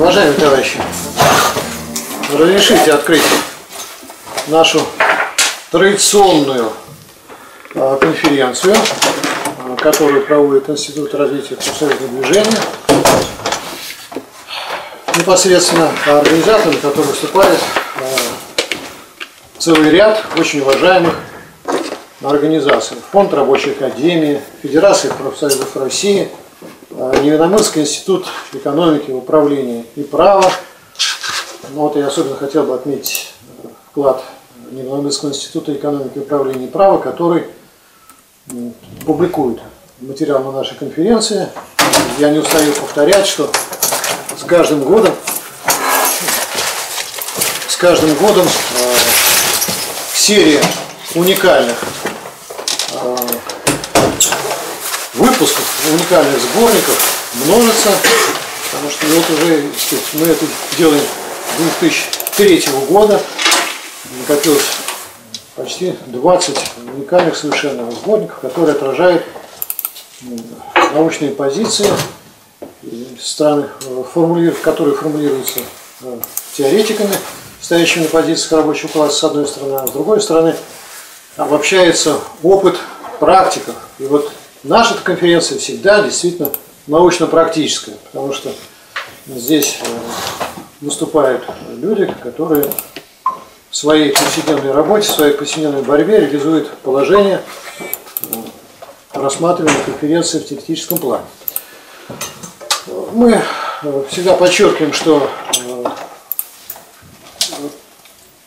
Уважаемые товарищи, разрешите открыть нашу традиционную э, конференцию, э, которую проводит Институт развития профсоюзного движения. Непосредственно организаторами, которые выступает э, целый ряд очень уважаемых организаций. Фонд рабочей академии, Федерация профсоюзов России – Невиномысский институт экономики, управления и права. Ну, вот я особенно хотел бы отметить э, вклад Невиномысского института экономики, управления и права, который публикует материал на нашей конференции. Я не устаю повторять, что с каждым годом с каждым годом э, серия уникальных э, выпусков, уникальных сборников множится, потому что вот уже сказать, мы это делаем с 2003 года, накопилось почти 20 уникальных совершенно сборников, которые отражают научные позиции страны, которые формулируются э, теоретиками, стоящими на позициях рабочего класса с одной стороны, а с другой стороны обобщается опыт практиков. И вот Наша конференция всегда действительно научно-практическая, потому что здесь э, выступают люди, которые в своей повседневной работе, в своей повседневной борьбе реализуют положение, э, рассматриваемой конференции в теоретическом плане. Мы э, всегда подчеркиваем, что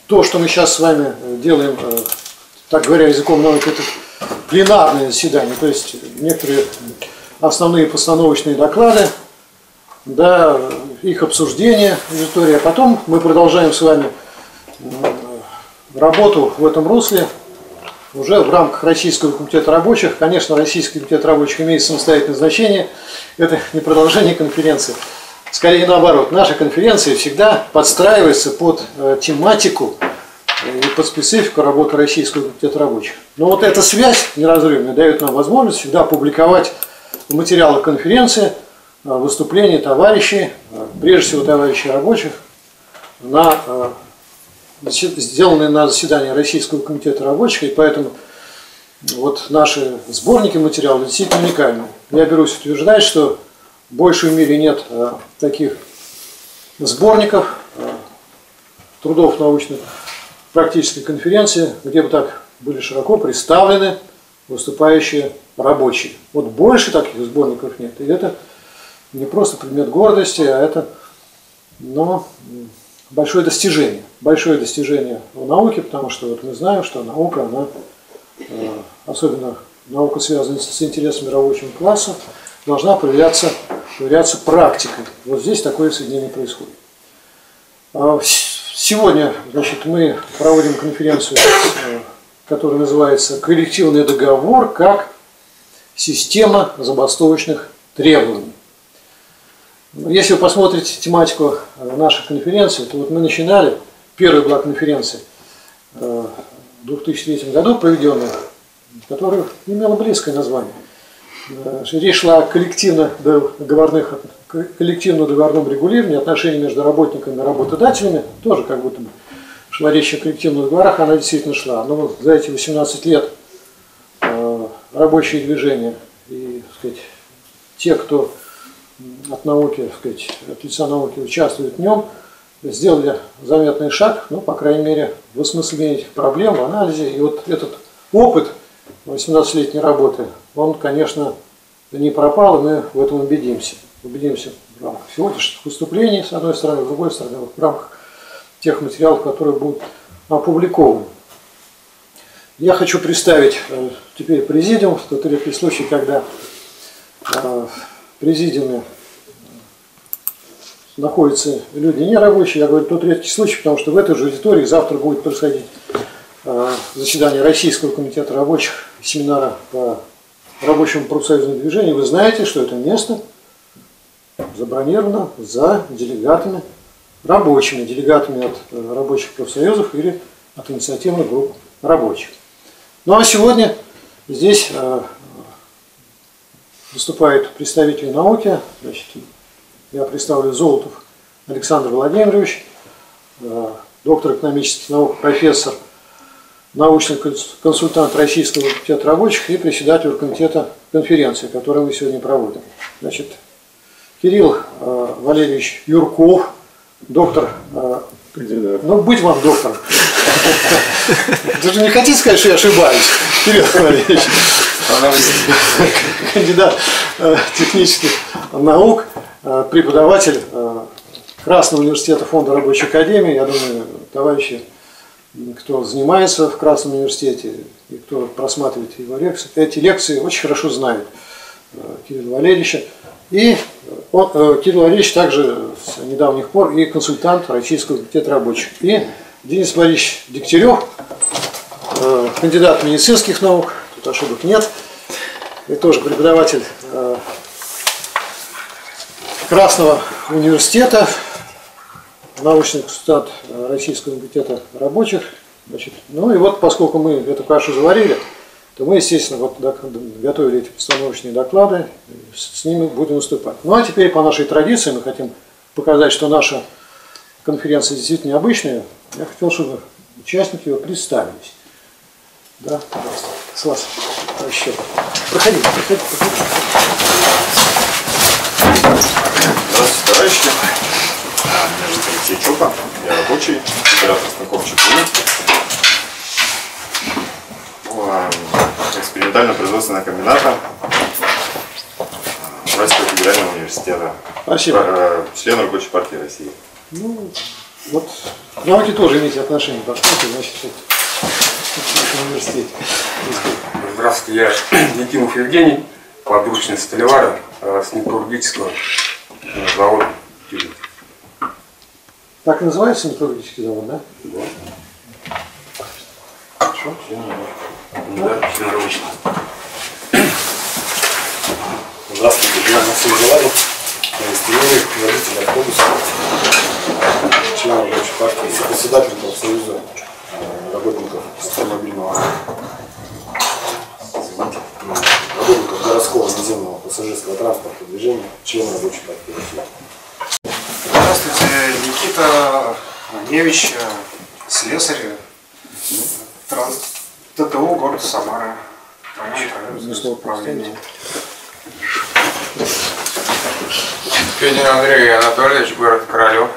то, что мы сейчас с вами делаем, так говоря, языком науки, это пленарное заседание, то есть некоторые основные постановочные доклады, да, их обсуждение аудитории, а потом мы продолжаем с вами работу в этом русле уже в рамках Российского комитета рабочих. Конечно, Российский комитет рабочих имеет самостоятельное значение, это не продолжение конференции. Скорее наоборот, наша конференция всегда подстраивается под э, тематику и под специфику работы Российского комитета рабочих. Но вот эта связь неразрывная дает нам возможность всегда публиковать в материалах конференции а, выступления товарищей, а, прежде всего товарищей рабочих, на, а, сделанные на заседании Российского комитета рабочих, и поэтому вот наши сборники материалов действительно уникальны. Я берусь утверждать, что больше в мире нет таких сборников, трудов научных, практической конференции, где бы так были широко представлены выступающие рабочие. Вот больше таких сборников нет. И это не просто предмет гордости, а это но, большое достижение. Большое достижение в науке, потому что вот мы знаем, что наука, она, э, особенно наука, связанная с интересами рабочего класса, должна проявляться, проявляться практикой. Вот здесь такое соединение происходит. А Сегодня значит, мы проводим конференцию, э, которая называется «Коллективный договор как система забастовочных требований». Если вы посмотрите тематику э, нашей конференции, то вот мы начинали, первая была конференция э, в 2003 году проведенная, которая имела близкое название. Речь шла о коллективно-договорных коллективном договорном регулировании отношений между работниками и работодателями, тоже как будто бы шла речь о коллективных договорах, она действительно шла. Но за эти 18 лет э, рабочие движения и сказать, те, кто от науки, сказать, от лица науки участвует в нем, сделали заметный шаг, ну, по крайней мере, в осмыслении этих проблем, в анализе. И вот этот опыт 18-летней работы, он, конечно, не пропал, и мы в этом убедимся убедимся в рамках сегодняшних выступлений, с одной стороны, с другой стороны, вот в рамках тех материалов, которые будут опубликованы. Я хочу представить э, теперь президиум, тот редкий случай, когда э, в президиуме находятся люди не рабочие, я говорю, тот редкий случай, потому что в этой же аудитории завтра будет происходить э, заседание Российского комитета рабочих, семинара по рабочему профсоюзному движению. Вы знаете, что это место – забронировано за делегатами, рабочими, делегатами от э, рабочих профсоюзов или от инициативных групп рабочих. Ну а сегодня здесь э, выступают представители науки. Значит, я представлю Золотов Александр Владимирович, э, доктор экономических наук, профессор, научный консультант Российского комитета рабочих и председатель комитета конференции, которую мы сегодня проводим. Значит, Кирилл Валерьевич Юрков, доктор Кандидат. Ну, быть вам доктором. Вы же не хотите сказать, что я ошибаюсь, Кирилл Валерьевич. Кандидат э, технических наук, э, преподаватель э, Красного университета Фонда рабочей академии. Я думаю, товарищи, кто занимается в Красном университете и кто просматривает его лекции, эти лекции очень хорошо знают Кирилла Валерьевича. И он, э, Кирилл Валерьевич также с недавних пор и консультант Российского комитета рабочих. И Денис Борисович Дегтярев, э, кандидат медицинских наук, тут ошибок нет, и тоже преподаватель э, Красного университета, научный консультант Российского комитета рабочих. Значит, ну и вот поскольку мы эту кашу заварили, то мы, естественно, вот готовили эти постановочные доклады, с ними будем выступать. Ну а теперь по нашей традиции мы хотим показать, что наша конференция действительно необычная. Я хотел, чтобы участники ее представились. Да, пожалуйста. С вас еще. Проходите, проходите, проходите. Здравствуйте, товарищи. Меня зовут Алексей Чупа. Я рабочий, оператор станков ЧПУ. Экспериментально-производственного комбината Уральского федерального университета. Спасибо. Э, член рабочей партии России. Ну, вот к науке тоже имеете отношение, поскольку, значит, в университете. Здравствуйте, я Якимов Евгений, подручный столевара э, с металлургического э, завода. Так и называется металлургический завод, да? Да. Хорошо. Да, член рабочего. Здравствуйте, я Максим Желанин, регистрированный водитель автобуса, член рабочей партии, председатель профсоюза э, работников автомобильного работников городского наземного пассажирского транспорта движения, член рабочей партии России. Здравствуйте, Никита Невич, слесарь, транс ТТО город Самара. Федин Андрей Анатольевич, город Королев,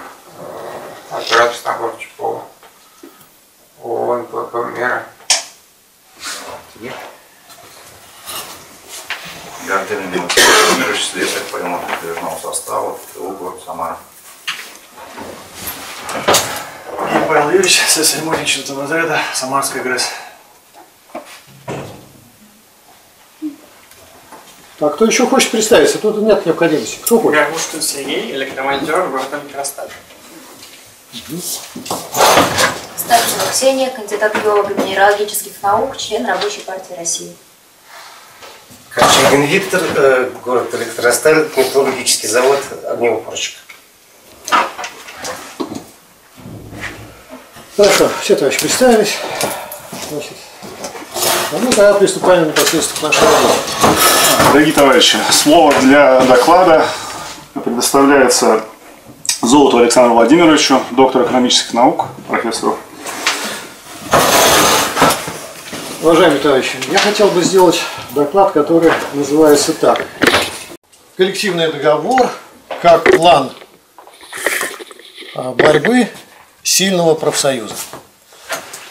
оператор станков Чапова. ОНПП «Мера». Гордин Владимирович, слесарь по ремонту подвижного состава, ТТО город Самара. И Павел Юрьевич, слесарь ремонтничного разряда, Самарская ГРЭС. Так, кто еще хочет представиться? Тут нет необходимости. Кто хочет? Горбушкин Сергей, электромонтер, город Микросталь. Старцева Ксения, кандидат биолого-минералогических наук, член Рабочей партии России. Корчагин Виктор, э, город Электросталь, металлургический завод, огнеупорщик. Хорошо, все товарищи представились. Значит, ну, тогда приступаем непосредственно к нашей работе. Дорогие товарищи, слово для доклада предоставляется Золоту Александру Владимировичу, доктору экономических наук, профессору. Уважаемые товарищи, я хотел бы сделать доклад, который называется так. Коллективный договор как план а, борьбы сильного профсоюза.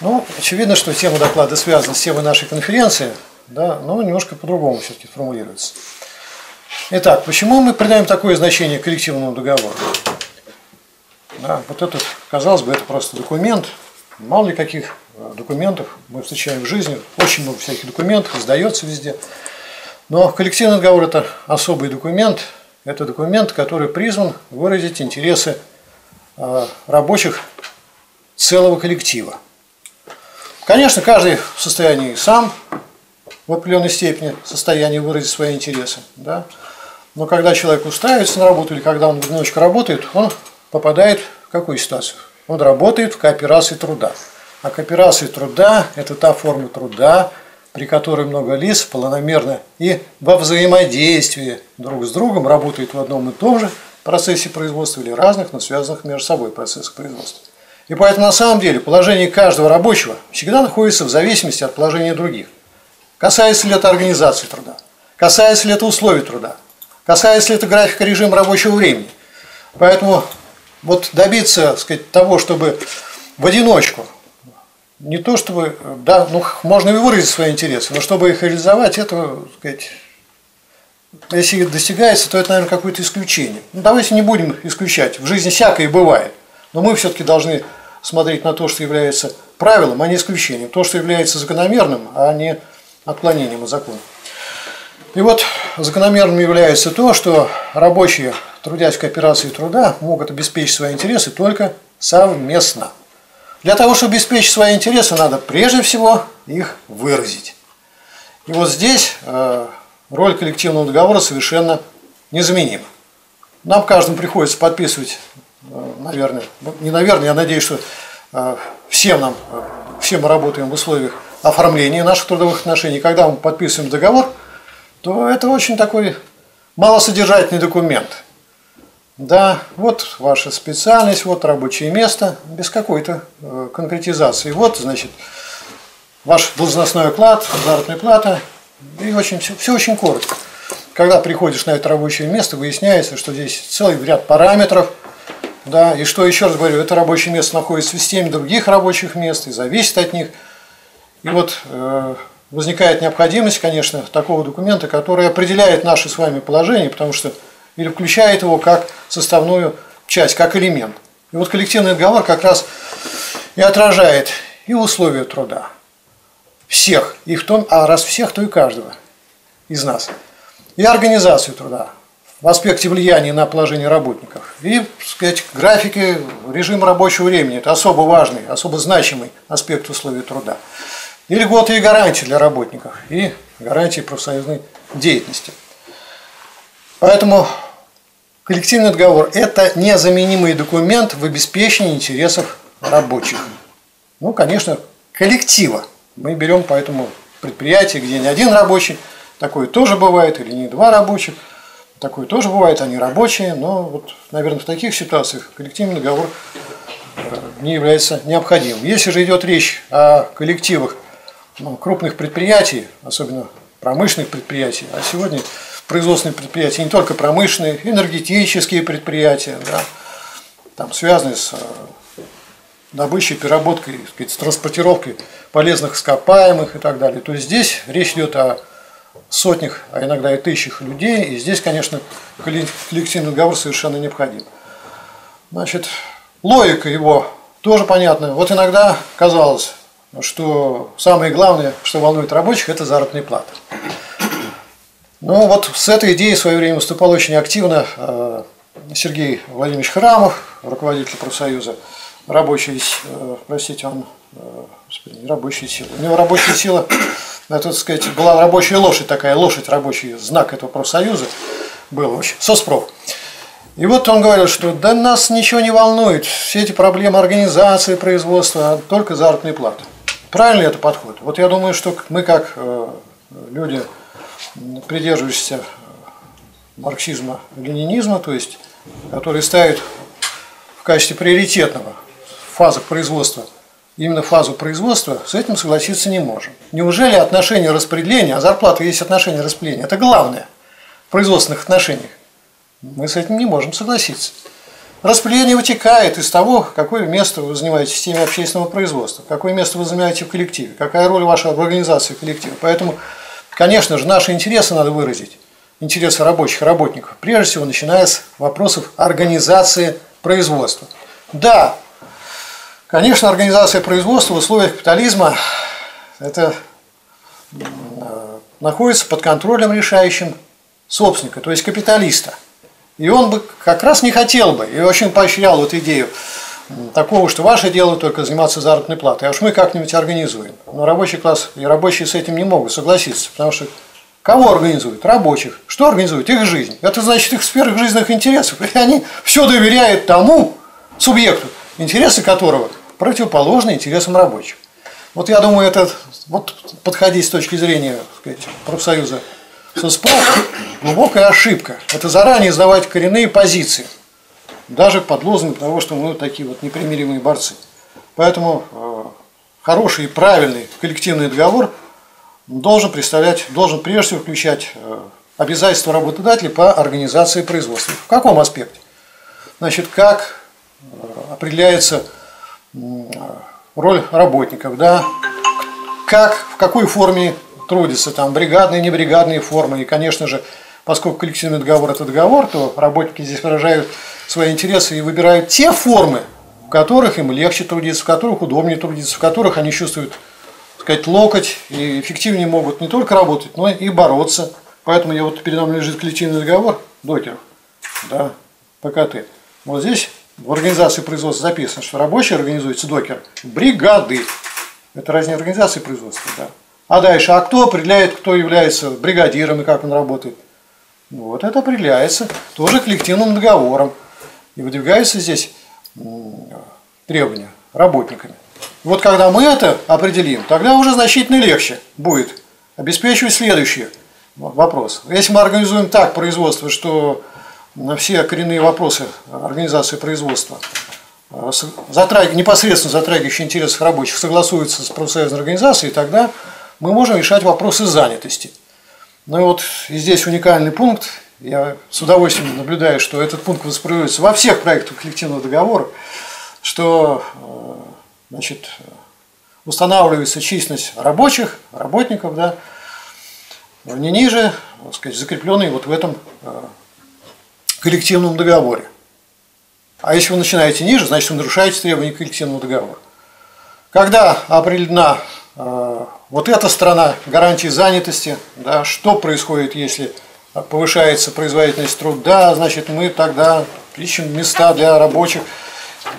Ну, очевидно, что тема доклада связана с темой нашей конференции, да, но немножко по-другому все-таки формулируется. Итак, почему мы придаем такое значение коллективному договору? Да, вот этот, казалось бы, это просто документ. Мало ли каких э, документов мы встречаем в жизни, очень много всяких документов, издается везде. Но коллективный договор – это особый документ, это документ, который призван выразить интересы э, рабочих целого коллектива. Конечно, каждый в состоянии сам в определенной степени в состоянии выразить свои интересы. Да? Но когда человек устраивается на работу или когда он в одиночку работает, он попадает в какую ситуацию? Он работает в кооперации труда. А кооперация труда – это та форма труда, при которой много лиц планомерно и во взаимодействии друг с другом работают в одном и том же процессе производства или разных, но связанных между собой процессах производства. И поэтому на самом деле положение каждого рабочего всегда находится в зависимости от положения других. Касается ли это организации труда, касается ли это условий труда, касается ли это графика режима рабочего времени. Поэтому вот добиться сказать, того, чтобы в одиночку, не то чтобы, да, ну, можно и выразить свои интересы, но чтобы их реализовать, это, сказать, если достигается, то это, наверное, какое-то исключение. Ну, давайте не будем исключать. В жизни всякое бывает. Но мы все-таки должны смотреть на то, что является правилом, а не исключением. То, что является закономерным, а не отклонением от закона. И вот закономерным является то, что рабочие, трудясь в кооперации труда, могут обеспечить свои интересы только совместно. Для того, чтобы обеспечить свои интересы, надо прежде всего их выразить. И вот здесь э, роль коллективного договора совершенно незаменима. Нам каждому приходится подписывать, э, наверное, не наверное, я надеюсь, что э, всем нам, все мы работаем в условиях оформления наших трудовых отношений. Когда мы подписываем договор, то это очень такой малосодержательный документ. Да, вот ваша специальность, вот рабочее место, без какой-то конкретизации. Вот, значит, ваш должностной оклад, заработная плата, и очень, все, все очень коротко. Когда приходишь на это рабочее место, выясняется, что здесь целый ряд параметров, да, и что, еще раз говорю, это рабочее место находится в системе других рабочих мест и зависит от них. И вот э, возникает необходимость, конечно, такого документа, который определяет наше с вами положение, потому что или включает его как составную часть, как элемент. И вот коллективный договор как раз и отражает и условия труда, всех, и в том, а раз всех, то и каждого из нас. И организацию труда в аспекте влияния на положение работников. И, так сказать, графики режима рабочего времени. Это особо важный, особо значимый аспект условий труда. И льготы и гарантии для работников, и гарантии профсоюзной деятельности. Поэтому коллективный договор – это незаменимый документ в обеспечении интересов рабочих. Ну, конечно, коллектива – мы берем поэтому предприятие, где не один рабочий, такое тоже бывает, или не два рабочих, такое тоже бывает, они рабочие, но вот, наверное, в таких ситуациях коллективный договор э, не является необходимым. Если же идет речь о коллективах ну, крупных предприятий, особенно промышленных предприятий, а сегодня производственные предприятия не только промышленные, энергетические предприятия, да, там связанные с э, добычей, переработкой, сказать, с транспортировкой полезных ископаемых и так далее. То есть здесь речь идет о сотнях, а иногда и тысячах людей, и здесь, конечно, коллективный договор совершенно необходим. Значит, логика его тоже понятна. Вот иногда казалось, что самое главное, что волнует рабочих, это заработная плата. Ну вот с этой идеей в свое время выступал очень активно э, Сергей Владимирович Храмов, руководитель профсоюза рабочий, э, простите, он, э, не рабочая сила. У него рабочая сила, это, так сказать, была рабочая лошадь такая, лошадь рабочий, знак этого профсоюза был, в общем, соспров. И вот он говорил, что да нас ничего не волнует, все эти проблемы организации производства, только заработная плата. Правильно это подход? Вот я думаю, что мы как э, люди, придерживающиеся марксизма, ленинизма, то есть, которые ставят в качестве приоритетного фазах производства, именно фазу производства, с этим согласиться не можем. Неужели отношение распределения, а зарплата есть отношение распределения, это главное в производственных отношениях? Мы с этим не можем согласиться. Распределение вытекает из того, какое место вы занимаете в системе общественного производства, какое место вы занимаете в коллективе, какая роль вашей в организации коллектива. Поэтому, конечно же, наши интересы надо выразить, интересы рабочих работников, прежде всего начиная с вопросов организации производства. Да, Конечно, организация производства в условиях капитализма это э, находится под контролем решающим собственника, то есть капиталиста. И он бы как раз не хотел бы, и очень поощрял вот идею такого, что ваше дело только заниматься заработной платой, а уж мы как-нибудь организуем. Но рабочий класс и рабочие с этим не могут согласиться, потому что кого организуют? Рабочих. Что организует? Их жизнь. Это значит их сфера жизненных интересов. И они все доверяют тому субъекту, интересы которого противоположны интересам рабочих. Вот я думаю, это вот подходить с точки зрения сказать, профсоюза соцпроф глубокая ошибка. Это заранее сдавать коренные позиции. даже под лозунгом того, что мы такие вот непримиримые борцы. Поэтому э, хороший и правильный коллективный договор должен представлять, должен прежде всего включать э, обязательства работодателя по организации производства. В каком аспекте? Значит, как э, определяется роль работников, да, как, в какой форме трудятся, там, бригадные, небригадные формы. И, конечно же, поскольку коллективный договор – это договор, то работники здесь выражают свои интересы и выбирают те формы, в которых им легче трудиться, в которых удобнее трудиться, в которых они чувствуют, так сказать, локоть и эффективнее могут не только работать, но и бороться. Поэтому я вот передо мной лежит коллективный договор докеров, да, ПКТ. Вот здесь в организации производства записано, что рабочий организуется докер бригады. Это разные организации производства, да. А дальше, а кто определяет, кто является бригадиром и как он работает? Вот это определяется тоже коллективным договором. И выдвигаются здесь требования работниками. Вот когда мы это определим, тогда уже значительно легче будет обеспечивать следующий вопрос. Если мы организуем так производство, что на все коренные вопросы организации производства э, затраг... непосредственно затрагивающие интересы рабочих согласуются с профсоюзной организацией, тогда мы можем решать вопросы занятости. Ну и вот и здесь уникальный пункт. Я с удовольствием наблюдаю, что этот пункт воспроизводится во всех проектах коллективного договора, что э, значит, устанавливается численность рабочих, работников, да, не ниже, так сказать, закрепленной вот в этом э, коллективном договоре. А если вы начинаете ниже, значит вы нарушаете требования коллективного договора. Когда определена вот эта сторона гарантии занятости, да, что происходит, если повышается производительность труда, значит мы тогда ищем места для рабочих.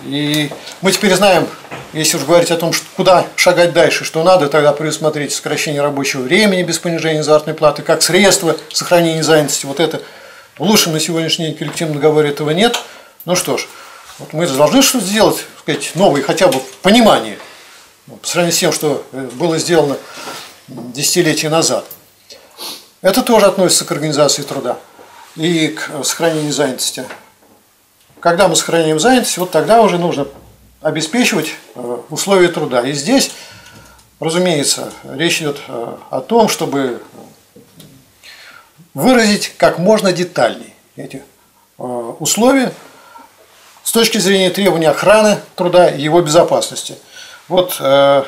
И мы теперь знаем, если уж говорить о том, что куда шагать дальше, что надо тогда предусмотреть сокращение рабочего времени без понижения заработной платы, как средство сохранения занятости. Вот это Лучше на сегодняшний день коллективном договоре этого нет. Ну что ж, вот мы должны что-то сделать, сказать, новое, хотя бы понимание, по сравнению с тем, что э, было сделано десятилетия назад. Это тоже относится к организации труда и к сохранению занятости. Когда мы сохраняем занятость, вот тогда уже нужно обеспечивать э, условия труда. И здесь, разумеется, речь идет э, о том, чтобы выразить как можно детальнее эти э, условия с точки зрения требований охраны труда и его безопасности. Вот э,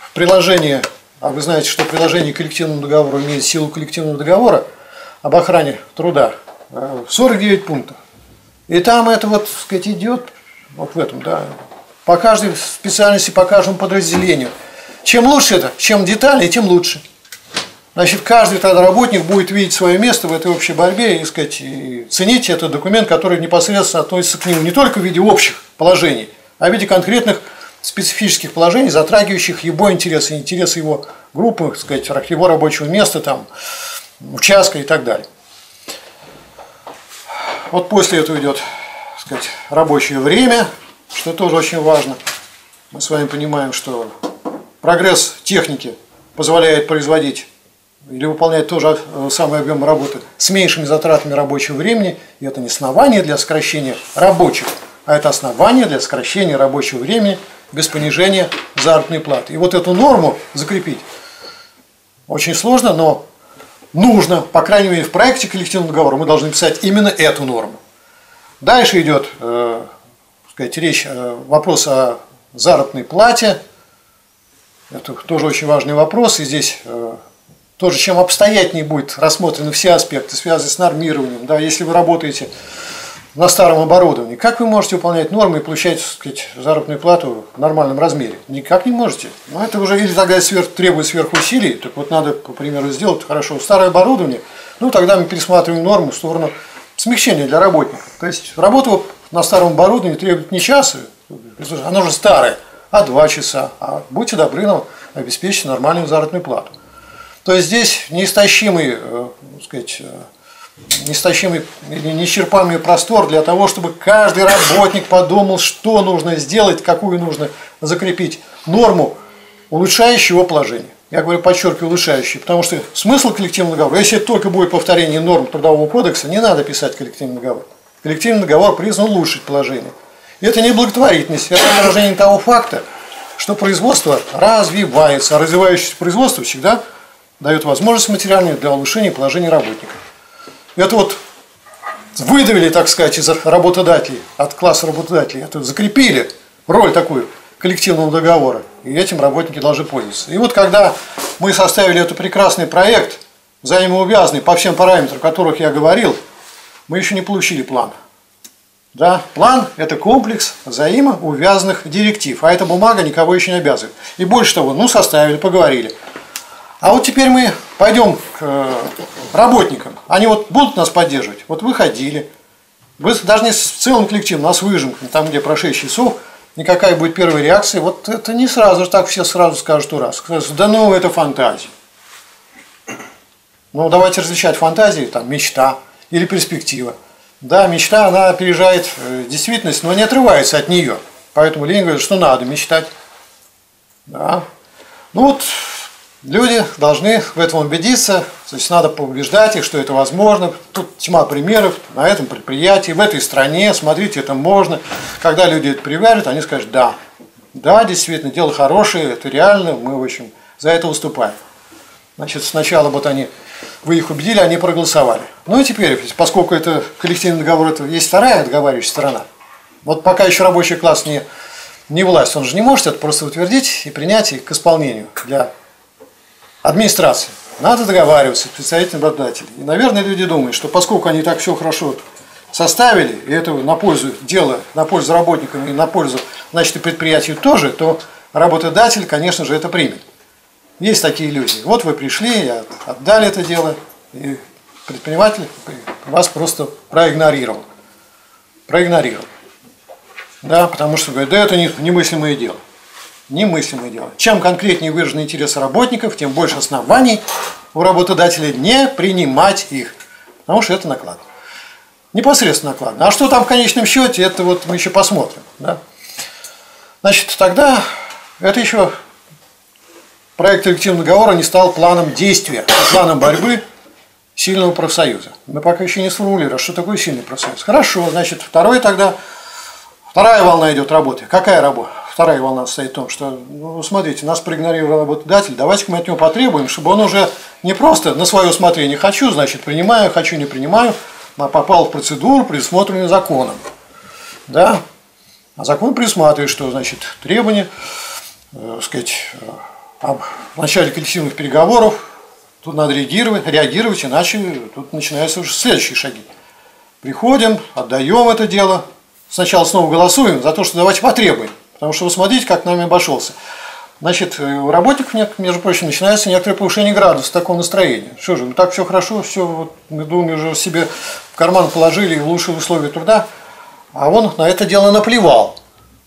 в приложении, а вы знаете, что приложение к коллективному договору имеет силу коллективного договора об охране труда, 49 э, пунктов. И там это вот, так сказать, идет вот в этом, да, по каждой специальности, по каждому подразделению. Чем лучше это, чем детальнее, тем лучше. Значит, каждый тогда работник будет видеть свое место в этой общей борьбе и, сказать, и ценить этот документ, который непосредственно относится к нему не только в виде общих положений, а в виде конкретных специфических положений, затрагивающих его интересы, интересы его группы, сказать, его рабочего места, там, участка и так далее. Вот после этого идет сказать, рабочее время, что тоже очень важно. Мы с вами понимаем, что прогресс техники позволяет производить или выполнять тоже э, самый объем работы с меньшими затратами рабочего времени, и это не основание для сокращения рабочих, а это основание для сокращения рабочего времени без понижения заработной платы. И вот эту норму закрепить очень сложно, но нужно, по крайней мере, в проекте коллективного договора мы должны писать именно эту норму. Дальше идет э, сказать, речь, э, вопрос о заработной плате. Это тоже очень важный вопрос, и здесь э, тоже чем обстоятельнее будет рассмотрены все аспекты, связанные с нормированием. Да, если вы работаете на старом оборудовании, как вы можете выполнять нормы и получать так сказать, заработную плату в нормальном размере? Никак не можете. Но это уже или тогда сверх, требует сверхусилий, так вот надо, по примеру, сделать хорошо старое оборудование, ну тогда мы пересматриваем норму в сторону смягчения для работников. То есть работа на старом оборудовании требует не часа, оно уже старое, а два часа. А будьте добры нам обеспечить нормальную заработную плату. То есть здесь неистощимый, э, сказать, э, неистощимый или неисчерпаемый простор для того, чтобы каждый работник подумал, что нужно сделать, какую нужно закрепить норму, улучшающую его положение. Я говорю, подчеркиваю, улучшающий, потому что смысл коллективного договора, если только будет повторение норм Трудового кодекса, не надо писать коллективный договор. коллективный договор призван улучшить положение. И это не благотворительность, это выражение того факта, что производство развивается, а развивающееся производство всегда дает возможность материальную для улучшения положения работников. Это вот выдавили, так сказать, из работодателей, от класса работодателей, это закрепили роль такую коллективного договора, и этим работники должны пользоваться. И вот когда мы составили этот прекрасный проект, взаимоувязанный по всем параметрам, о которых я говорил, мы еще не получили план. Да? План – это комплекс взаимоувязанных директив, а эта бумага никого еще не обязывает. И больше того, ну составили, поговорили. А вот теперь мы пойдем к э, работникам. Они вот будут нас поддерживать. Вот вы ходили, вы должны с целым коллективом нас выжимкнуть, там, где про 6 часов, никакая будет первая реакция. Вот это не сразу так все сразу скажут раз. Скажут, да ну, это фантазия. Ну, давайте различать фантазии, там, мечта или перспектива. Да, мечта, она опережает э, действительность, но не отрывается от нее. Поэтому Ленин говорит, что надо мечтать. Да. Ну вот, люди должны в этом убедиться, то есть надо поубеждать их, что это возможно. Тут тьма примеров на этом предприятии, в этой стране, смотрите, это можно. Когда люди это приварят, они скажут, да, да, действительно, дело хорошее, это реально, мы, в общем, за это выступаем. Значит, сначала вот они вы их убедили, они проголосовали. Ну и теперь, поскольку это коллективный договор, это есть вторая договаривающая сторона. Вот пока еще рабочий класс не, не власть, он же не может это просто утвердить и принять и к исполнению для администрации. Надо договариваться с представителями работодателей. И, наверное, люди думают, что поскольку они так все хорошо составили, и это на пользу дела, на пользу работникам и на пользу, значит, и предприятию тоже, то работодатель, конечно же, это примет. Есть такие люди. Вот вы пришли, отдали это дело, и предприниматель вас просто проигнорировал. Проигнорировал. Да, потому что говорит, да это немыслимое дело. Немыслимое дело. Чем конкретнее выражены интересы работников, тем больше оснований у работодателя не принимать их. Потому что это наклад. Непосредственно накладно. А что там в конечном счете, это вот мы еще посмотрим. Да? Значит, тогда это еще проект коллективного договора не стал планом действия, а планом борьбы сильного профсоюза. Мы пока еще не сформулировали, что такое сильный профсоюз. Хорошо, значит, второй тогда, вторая волна идет работы. Какая работа? Вторая волна стоит в том, что, ну, смотрите, нас проигнорировал работодатель, давайте мы от него потребуем, чтобы он уже не просто на свое усмотрение хочу, значит, принимаю, хочу, не принимаю, а попал в процедуру, предусмотренную законом. Да? А закон предусматривает, что, значит, требования, э, сказать, в начале коллективных переговоров тут надо реагировать, реагировать, иначе тут начинаются уже следующие шаги. Приходим, отдаем это дело, сначала снова голосуем за то, что давайте потребуем, потому что вы смотрите, как нами обошелся. Значит, у работников, между прочим, начинается некоторое повышение градуса такого настроения. Что же, ну так все хорошо, все, вот, мы думали, уже себе в карман положили в лучшие условия труда, а он на это дело наплевал.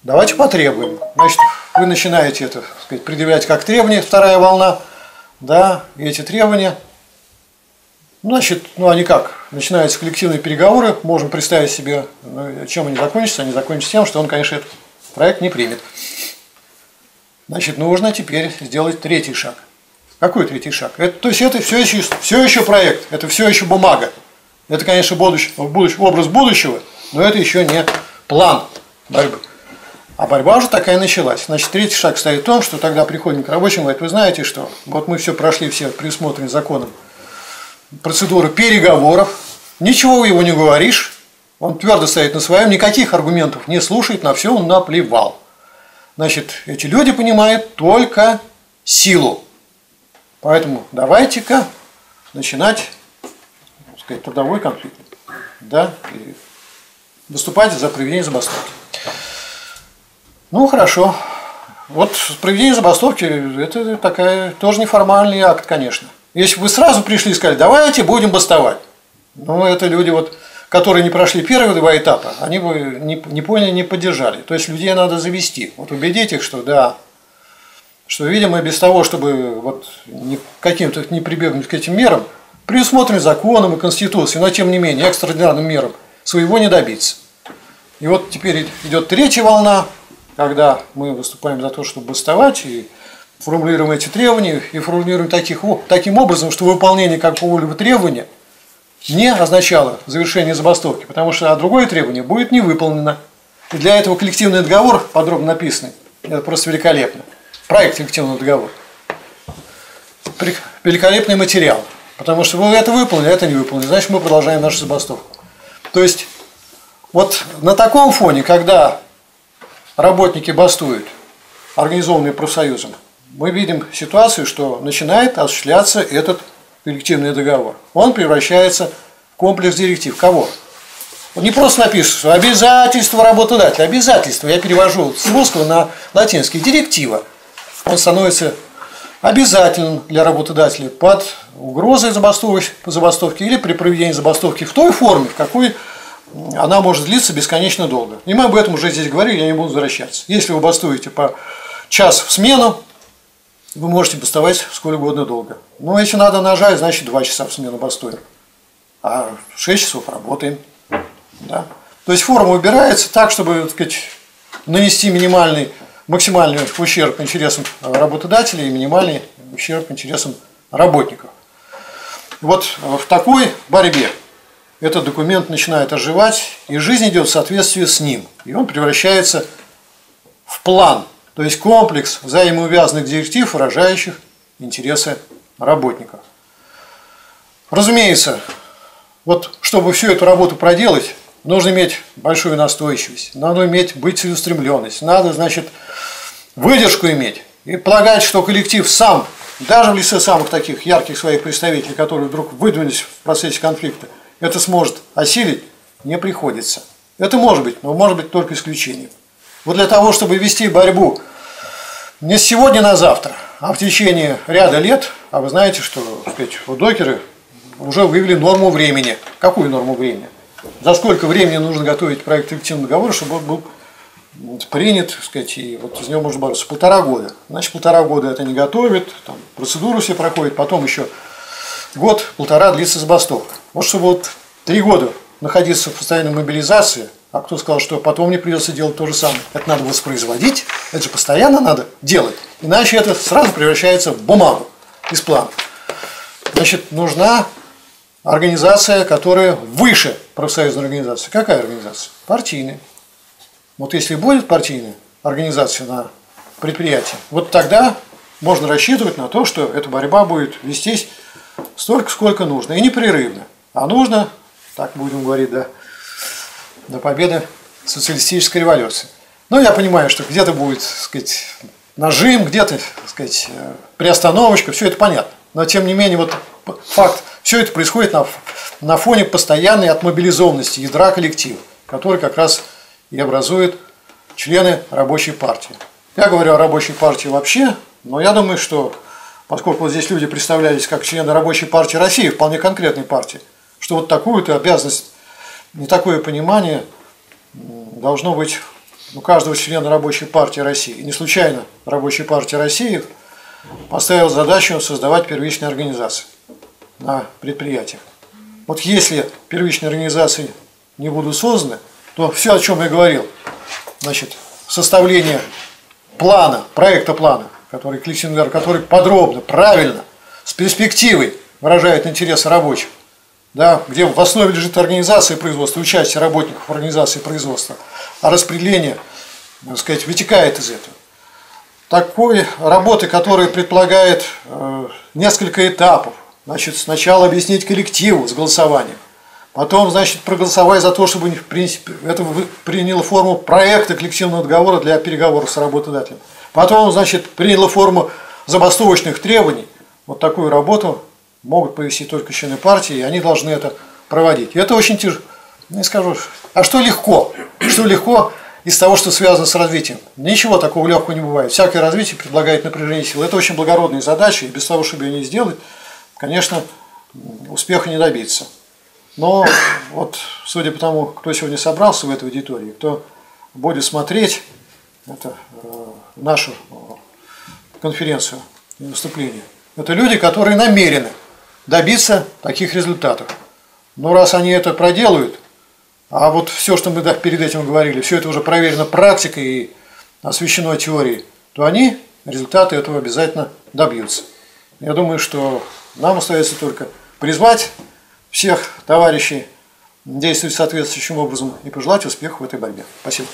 Давайте потребуем. Значит, вы начинаете это сказать, предъявлять как требование, вторая волна, да, и эти требования, значит, ну они как, начинаются коллективные переговоры, можем представить себе, ну, чем они закончатся, они закончатся тем, что он, конечно, этот проект не примет. Значит, нужно теперь сделать третий шаг. Какой третий шаг? Это, то есть это все еще, все еще проект, это все еще бумага. Это, конечно, будущ, будущ, образ будущего, но это еще не план борьбы. А борьба уже такая началась. Значит, третий шаг стоит в том, что тогда приходим к рабочим, говорит, вы знаете что, вот мы все прошли, все предусмотрены законом процедуры переговоров, ничего его не говоришь, он твердо стоит на своем, никаких аргументов не слушает, на все он наплевал. Значит, эти люди понимают только силу. Поэтому давайте-ка начинать, сказать, трудовой конфликт. Да, и выступать за проведение забастовки. Ну, хорошо. Вот проведение забастовки – это такая тоже неформальный акт, конечно. Если бы вы сразу пришли и сказали, давайте будем бастовать. Ну, это люди, вот, которые не прошли первые два этапа, они бы не, не поняли, не поддержали. То есть людей надо завести. Вот убедить их, что да, что, видимо, без того, чтобы вот каким-то не прибегнуть к этим мерам, предусмотрен законом и Конституцией, но тем не менее экстраординарным мерам своего не добиться. И вот теперь идет третья волна, когда мы выступаем за то, чтобы бастовать и формулируем эти требования и формулируем таких, таким образом, что выполнение какого-либо требования не означало завершение забастовки, потому что другое требование будет не выполнено. И для этого коллективный договор подробно написанный. Это просто великолепно. Проект коллективного договора. Великолепный материал. Потому что вы это выполнили, а это не выполнили. Значит, мы продолжаем нашу забастовку. То есть, вот на таком фоне, когда работники бастуют, организованные профсоюзом, мы видим ситуацию, что начинает осуществляться этот коллективный договор. Он превращается в комплекс директив. Кого? Не просто написано, что обязательство работодателя, обязательство, я перевожу с русского на латинский, директива. Он становится обязательным для работодателя под угрозой забастовки или при проведении забастовки в той форме, в какой она может длиться бесконечно долго. И мы об этом уже здесь говорили, я не буду возвращаться. Если вы бастуете по час в смену, вы можете бастовать сколь угодно долго. Но если надо нажать, значит 2 часа в смену бастуем. А 6 часов работаем. Да? То есть форма выбирается так, чтобы так сказать, нанести минимальный, максимальный ущерб интересам работодателей и минимальный ущерб интересам работников. Вот в такой борьбе этот документ начинает оживать, и жизнь идет в соответствии с ним. И он превращается в план, то есть комплекс взаимоувязанных директив, выражающих интересы работников. Разумеется, вот чтобы всю эту работу проделать, нужно иметь большую настойчивость, надо иметь быть целеустремленность, надо, значит, выдержку иметь и полагать, что коллектив сам, даже в лице самых таких ярких своих представителей, которые вдруг выдвинулись в процессе конфликта, это сможет осилить, не приходится. Это может быть, но может быть только исключением. Вот для того, чтобы вести борьбу не с сегодня на завтра, а в течение ряда лет, а вы знаете, что сказать, вот докеры уже вывели норму времени. Какую норму времени? За сколько времени нужно готовить проект коллективного договора, чтобы он был принят, так сказать, и вот из него можно бороться. Полтора года. Значит, полтора года это не готовит, там, процедуру все проходит, потом еще год-полтора длится забастовка. Вот чтобы вот три года находиться в постоянной мобилизации, а кто сказал, что потом мне придется делать то же самое. Это надо воспроизводить, это же постоянно надо делать. Иначе это сразу превращается в бумагу из плана. Значит, нужна организация, которая выше профсоюзной организации. Какая организация? Партийная. Вот если будет партийная организация на предприятии, вот тогда можно рассчитывать на то, что эта борьба будет вестись столько, сколько нужно, и непрерывно. А нужно, так будем говорить, до, до победы социалистической революции. Но я понимаю, что где-то будет, так сказать, нажим, где-то, так сказать, приостановочка, все это понятно. Но тем не менее, вот факт, все это происходит на, на фоне постоянной отмобилизованности ядра коллектива, который как раз и образует члены рабочей партии. Я говорю о рабочей партии вообще, но я думаю, что поскольку вот здесь люди представлялись как члены рабочей партии России, вполне конкретной партии, что вот такую-то обязанность, не такое понимание должно быть у каждого члена рабочей партии России. И не случайно рабочая партия России поставила задачу создавать первичные организации на предприятиях. Вот если первичные организации не будут созданы, то все, о чем я говорил, значит, составление плана, проекта плана, который Кликсингер, который подробно, правильно, с перспективой выражает интересы рабочих, да, где в основе лежит организация производства, участие работников в организации производства, а распределение, так сказать, вытекает из этого. Такой работы, которая предполагает э, несколько этапов, значит, сначала объяснить коллективу с голосованием, потом, значит, проголосовать за то, чтобы в принципе, это приняло форму проекта коллективного договора для переговоров с работодателем. Потом, значит, приняло форму забастовочных требований. Вот такую работу могут провести только члены партии, и они должны это проводить. И это очень тяжело. Не скажу, а что легко? Что легко из того, что связано с развитием? Ничего такого легкого не бывает. Всякое развитие предлагает напряжение сил. Это очень благородные задачи, и без того, чтобы ее не сделать, конечно, успеха не добиться. Но вот, судя по тому, кто сегодня собрался в этой аудитории, кто будет смотреть это, э, нашу э, конференцию и выступление, это люди, которые намерены добиться таких результатов. Но раз они это проделают, а вот все, что мы перед этим говорили, все это уже проверено практикой и освещено теорией, то они результаты этого обязательно добьются. Я думаю, что нам остается только призвать всех товарищей действовать соответствующим образом и пожелать успехов в этой борьбе. Спасибо.